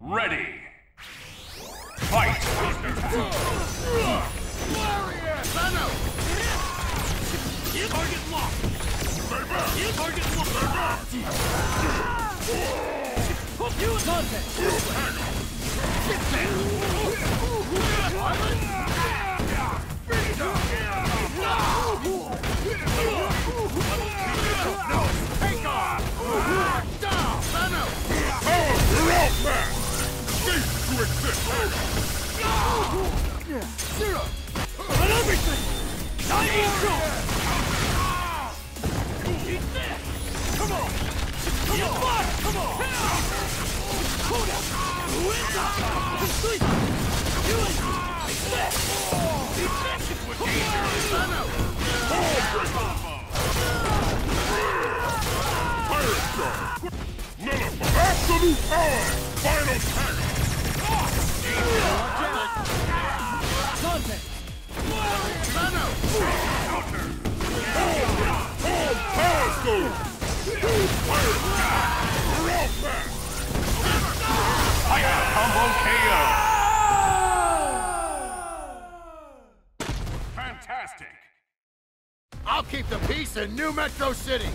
Ready. Fight! Target locked! Target locked! You contact! Cease to everything! I ain't go! Come on! Come on! Come on! Up! Win! Complete! Do it! Eat this! Eat this! Come Pirate Star! Nullify! Absolute power! Final tank! I'll keep the peace in New Metro City!